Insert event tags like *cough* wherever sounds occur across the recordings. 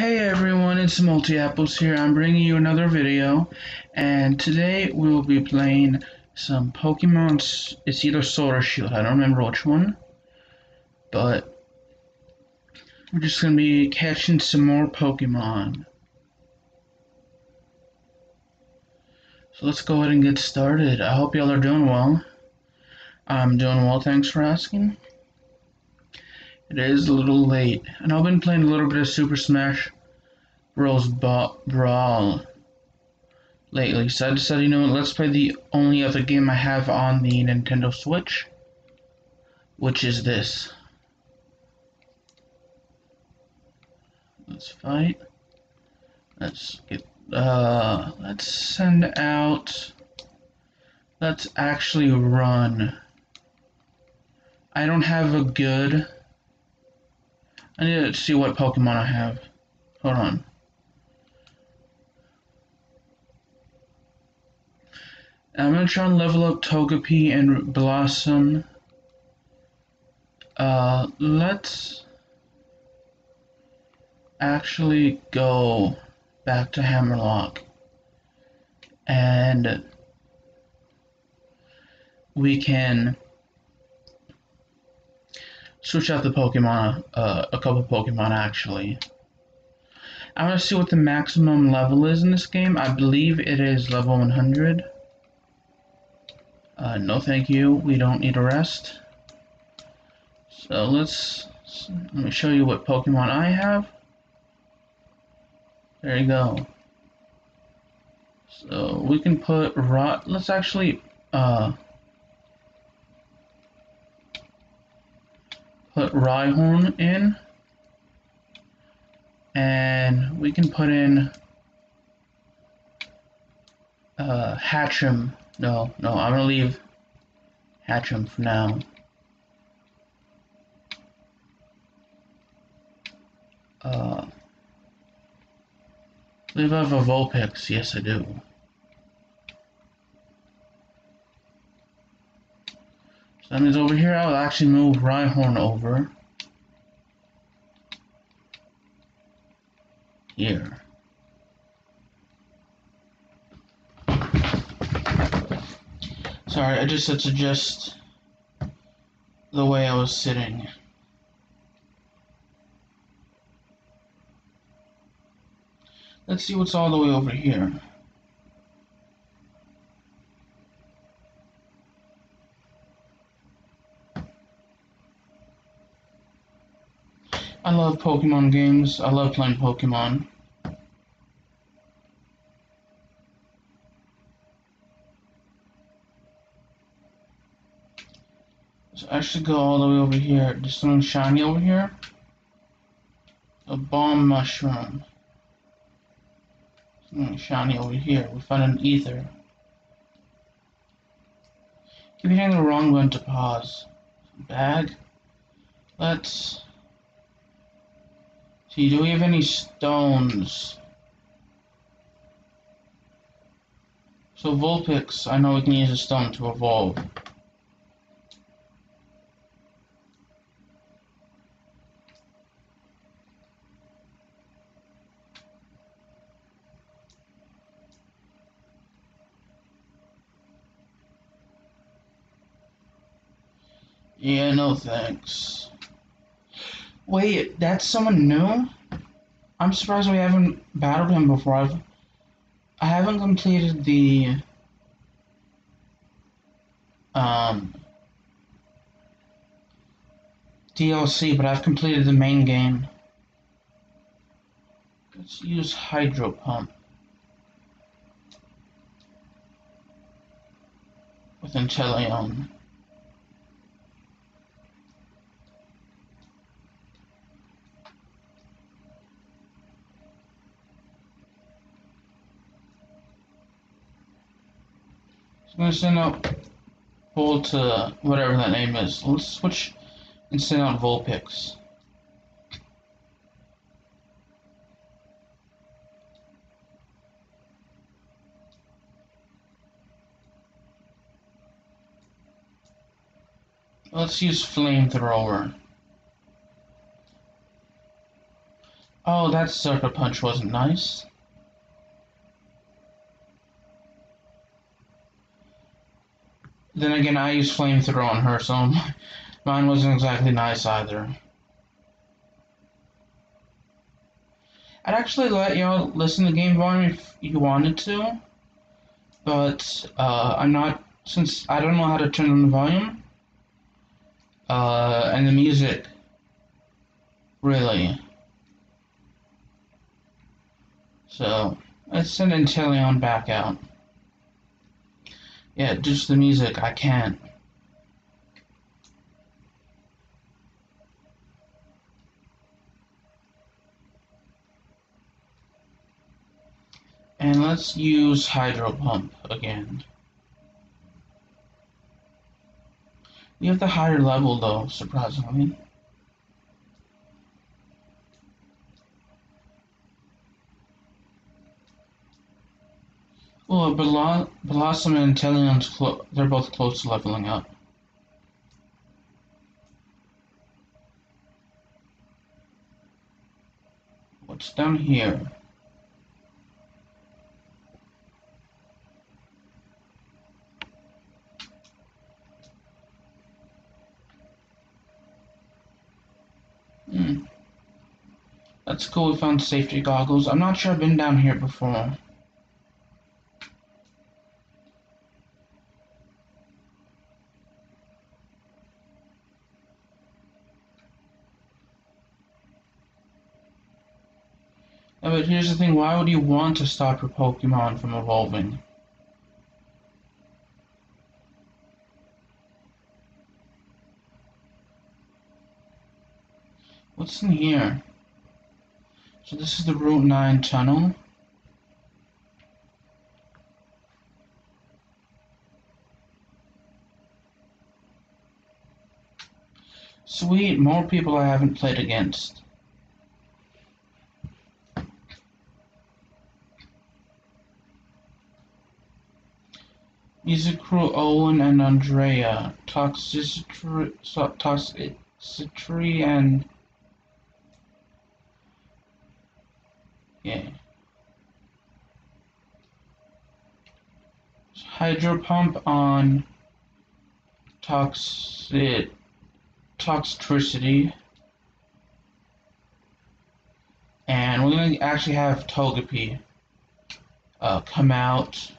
Hey everyone, it's Multiyapples here. I'm bringing you another video, and today we will be playing some Pokemon. It's either Sword or Shield. I don't remember which one, but we're just gonna be catching some more Pokemon. So let's go ahead and get started. I hope y'all are doing well. I'm doing well, thanks for asking. It is a little late, and I've been playing a little bit of Super Smash Bros. Ba Brawl lately, so I decided, you know let's play the only other game I have on the Nintendo Switch, which is this. Let's fight. Let's get, uh, let's send out, let's actually run. I don't have a good I need to see what Pokemon I have. Hold on. I'm gonna try and level up Togepi and Blossom. Uh, let's actually go back to Hammerlocke. And we can switch out the Pokemon, uh, a couple Pokemon actually. I want to see what the maximum level is in this game. I believe it is level 100. Uh, no thank you, we don't need a rest. So let's, let me show you what Pokemon I have. There you go. So we can put Rot, let's actually, uh, put Rhyhorn in. And we can put in uh, Hatcham. No, no, I'm gonna leave Hatcham for now. Uh, have a Vulpix. Yes, I do. That means over here I'll actually move Rhyhorn over. Here. Sorry, I just had to adjust the way I was sitting. Let's see what's all the way over here. I love Pokemon games. I love playing Pokemon. So I should go all the way over here. There's something shiny over here. A bomb mushroom. Something shiny over here. We found an ether. Keep hitting the wrong button to pause. Bag. Let's See, do we have any stones? So Vulpix, I know we can use a stone to evolve. Yeah, no thanks. Wait, that's someone new? I'm surprised we haven't battled him before. I've I haven't completed the um DLC, but I've completed the main game. Let's use Hydro Pump. With Inteleon. Gonna send out Volt to whatever that name is. Let's switch and send out Vulpix. Let's use Flamethrower. Oh, that sucker punch wasn't nice. Then again, I used flamethrower on her, so mine wasn't exactly nice either. I'd actually let y'all listen to game volume if you wanted to, but uh, I'm not since I don't know how to turn on the volume uh, and the music. Really. So let's send Inteleon back out. Yeah, just the music, I can't. And let's use Hydro Pump again. We have the higher level though, surprisingly. Well, Blossom and Inteleon's they're both close to leveling up. What's down here? Hmm. That's cool, we found safety goggles. I'm not sure I've been down here before. But here's the thing, why would you want to stop your Pokemon from evolving? What's in here? So this is the Route 9 tunnel. Sweet, more people I haven't played against. Crew Owen and Andrea. Toxicity, toxicity and yeah. Hydro pump on toxic toxicity. And we're gonna actually have Togepi uh, come out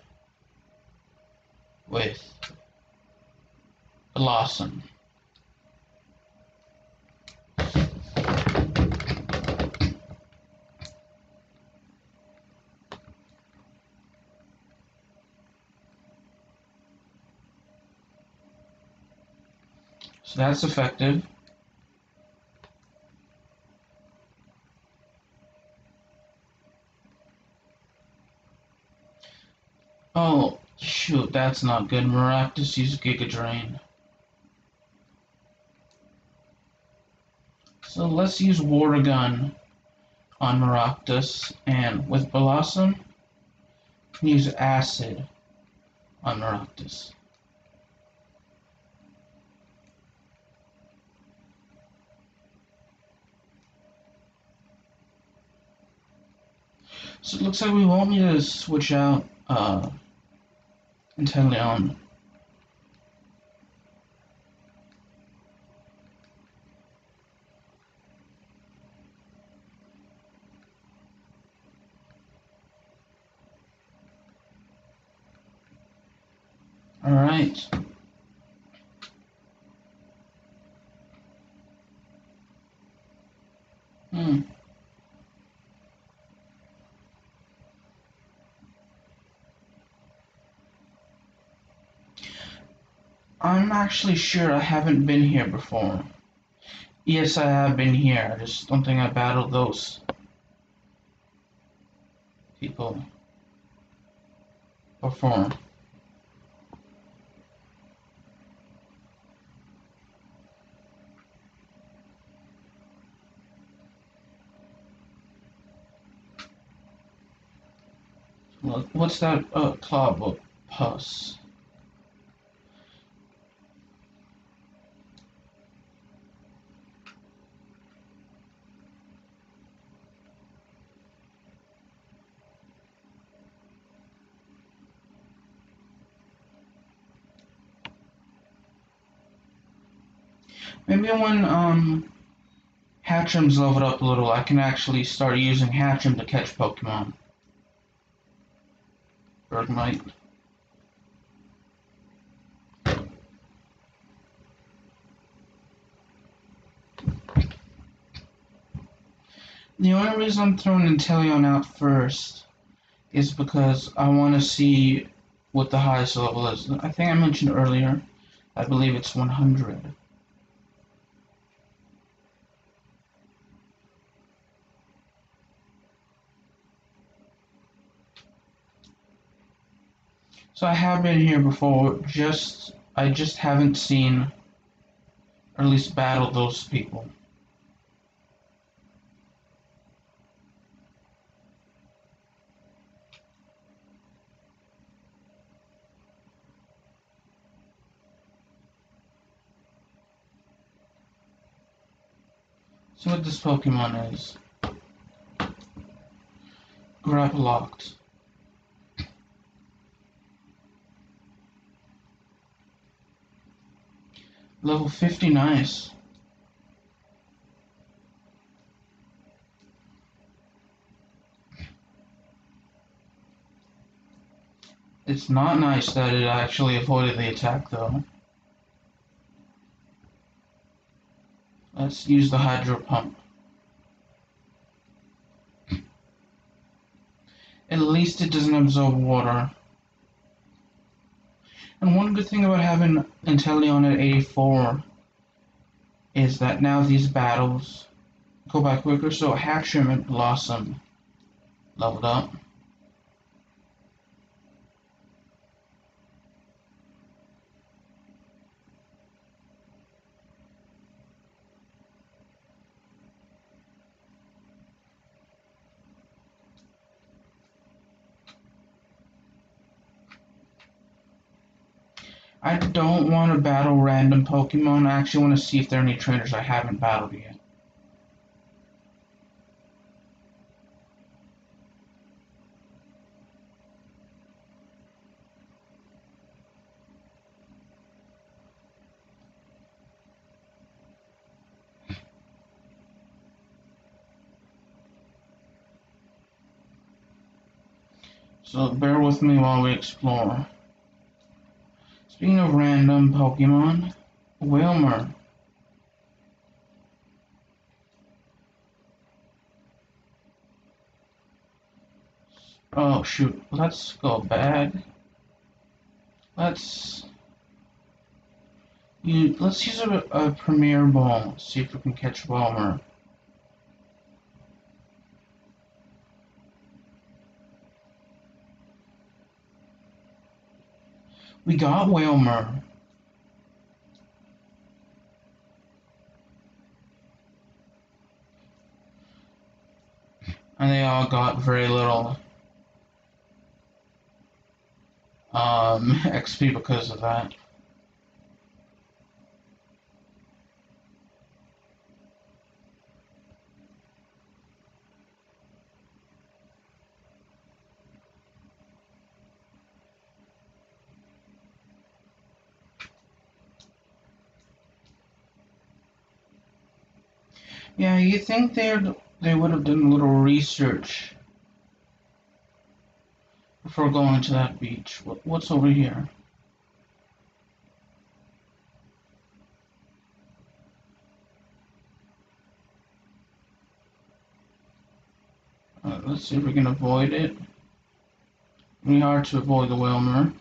with Blossom. So that's effective. Oh, shoot, that's not good. Maractus use Giga Drain. So let's use Water Gun on Maractus, and with Blossom, use Acid on Maractus. So it looks like we won't need to switch out uh, Inteleon. All right. Hmm. I'm actually sure I haven't been here before. Yes, I have been here. I just don't think I battled those people before. What's that uh, club pus? Maybe when um Hatchim's leveled up a little, I can actually start using Hatchim to catch Pokemon. Bergmite. The only reason I'm throwing Inteleon out first is because I want to see what the highest level is. I think I mentioned earlier, I believe it's 100. So I have been here before, just I just haven't seen or at least battled those people. So what this Pokemon is. Grapploct. Level 50, nice. It's not nice that it actually avoided the attack though. Let's use the hydro pump. At least it doesn't absorb water. And one good thing about having Inteleon at 84 is that now these battles go by quicker, so Hatchim and Blossom leveled up. I don't want to battle random Pokemon. I actually want to see if there are any trainers I haven't battled yet. So bear with me while we explore. Speaking of random Pokemon, Wailmer. Oh shoot, let's go back. Let's you let's use a, a Premier Ball, see if we can catch Wailmer. We got Wailmer. And they all got very little um, *laughs* XP because of that. Yeah, you think they they would have done a little research before going to that beach. What, what's over here? Let's see if we can avoid it. We hard to avoid the Wailmer.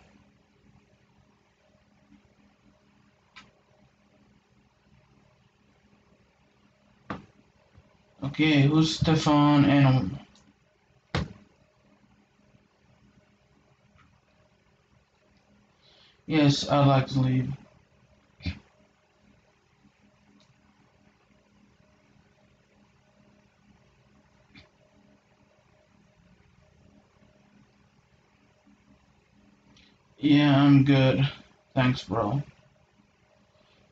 Okay, who's Stefan and um, Yes, I'd like to leave. Yeah, I'm good. Thanks, bro.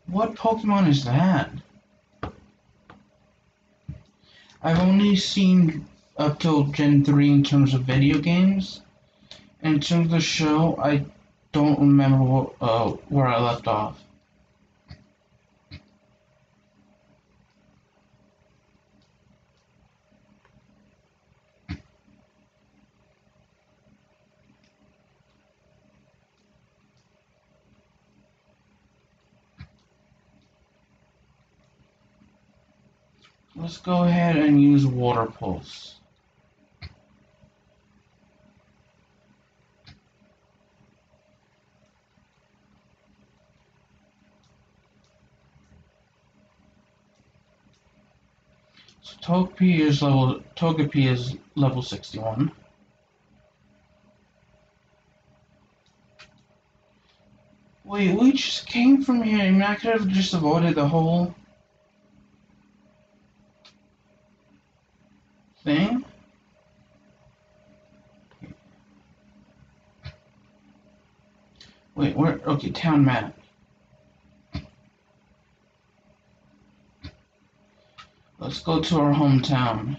What Pokemon is that? I've only seen up till Gen 3 in terms of video games. In terms of the show, I don't remember what, uh, where I left off. Let's go ahead and use Water Pulse. So Togepi is level Togepi is level 61. Wait, we just came from here. I mean, I could have just avoided the whole thing. Wait, where? Okay, town map. Let's go to our hometown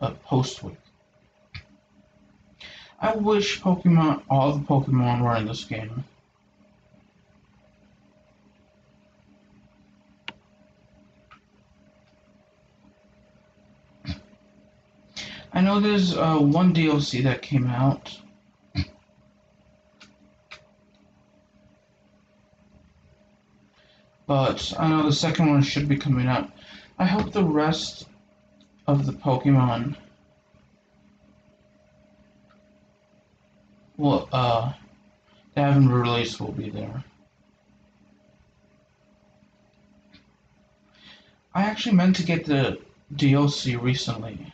of Postwick. I wish Pokemon, all the Pokemon were in this game. Know there's uh, one DLC that came out. But I know the second one should be coming out. I hope the rest of the Pokemon will, uh, they haven't released will be there. I actually meant to get the DLC recently.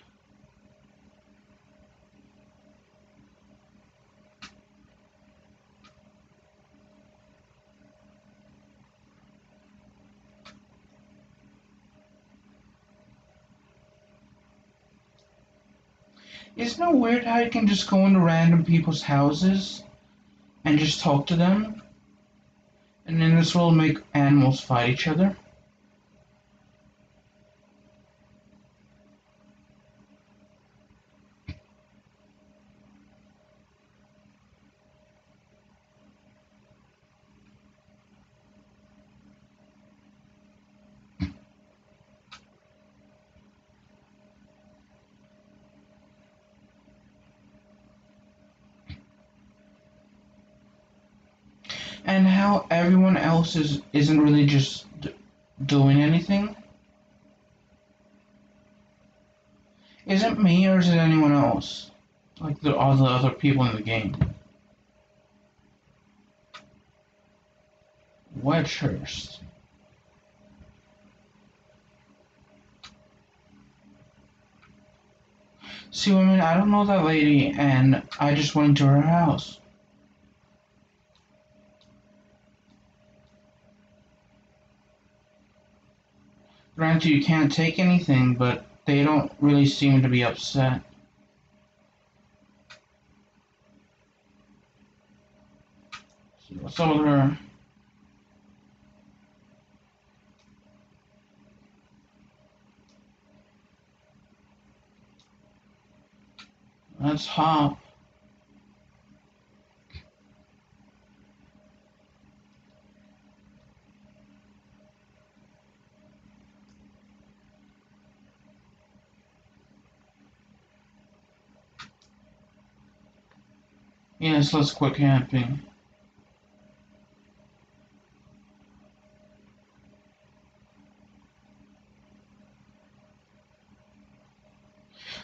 Isn't it weird how you can just go into random people's houses and just talk to them? And then this will make animals fight each other? And how everyone else is isn't really just doing anything. Is it me or is it anyone else? Like the, all the other people in the game. Wedgehurst. See, mean, I don't know that lady, and I just went to her house. Granted, you can't take anything, but they don't really seem to be upset. See what's over there. Let's hop. Yes, let's quit camping.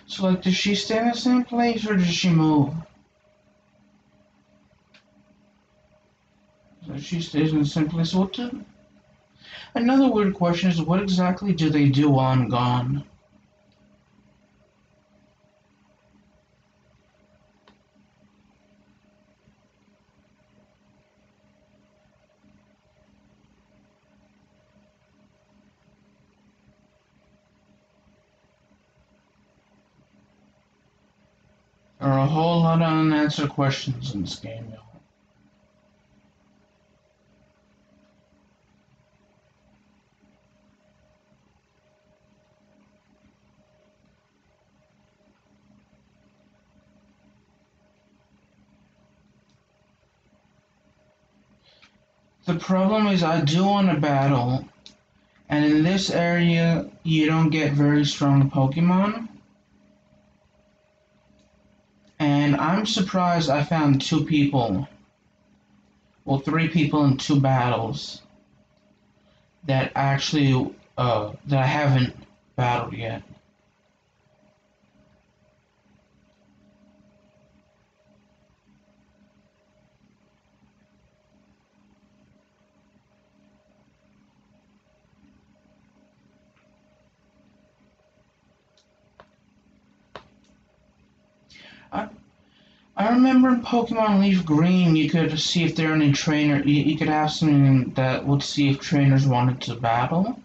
So, like, does she stay in the same place or does she move? So she stays in the same place. What do? Another weird question is what exactly do they do while I'm gone? There are a whole lot of unanswered questions in this game, y'all. The problem is I do want to battle, and in this area you don't get very strong Pokemon. And I'm surprised I found two people, well, three people in two battles that actually uh, that I haven't battled yet. Remember in Pokemon Leaf Green, you could see if there are any trainer. You, you could have something that would see if trainers wanted to battle.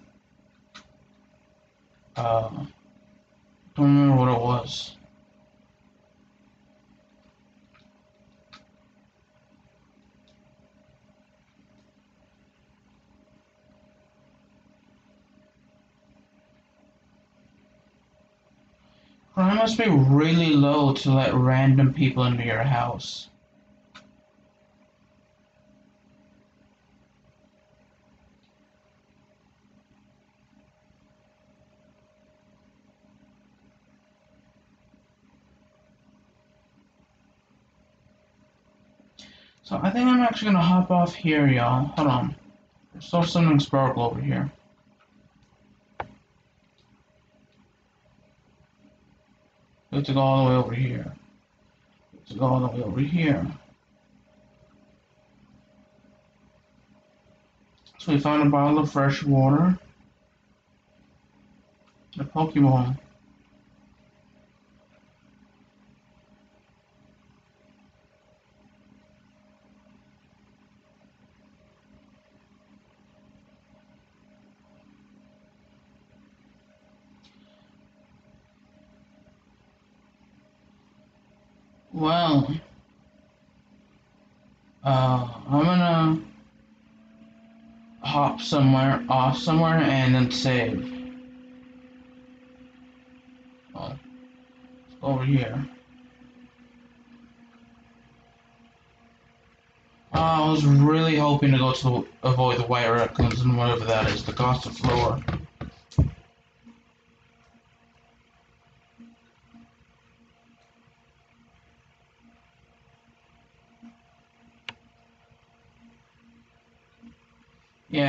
Uh, don't remember what it was. Crime must be really low to let random people into your house. So I think I'm actually gonna hop off here, y'all. Hold on. There's still something sparkle over here. To go all the way over here. To go all the way over here. So we found a bottle of fresh water. A Pokemon. Well, uh, I'm gonna hop somewhere, off somewhere, and then save. Oh, over here. Uh, I was really hoping to go to the, avoid the white raccoons and whatever that is, the Gossifleur.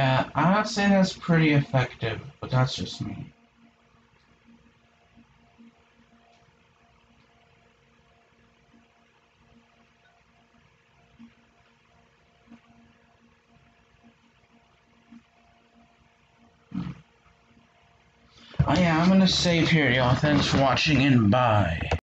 Yeah, I'd say that's pretty effective, but that's just me. Oh yeah, I'm gonna save here, y'all. Thanks for watching and bye.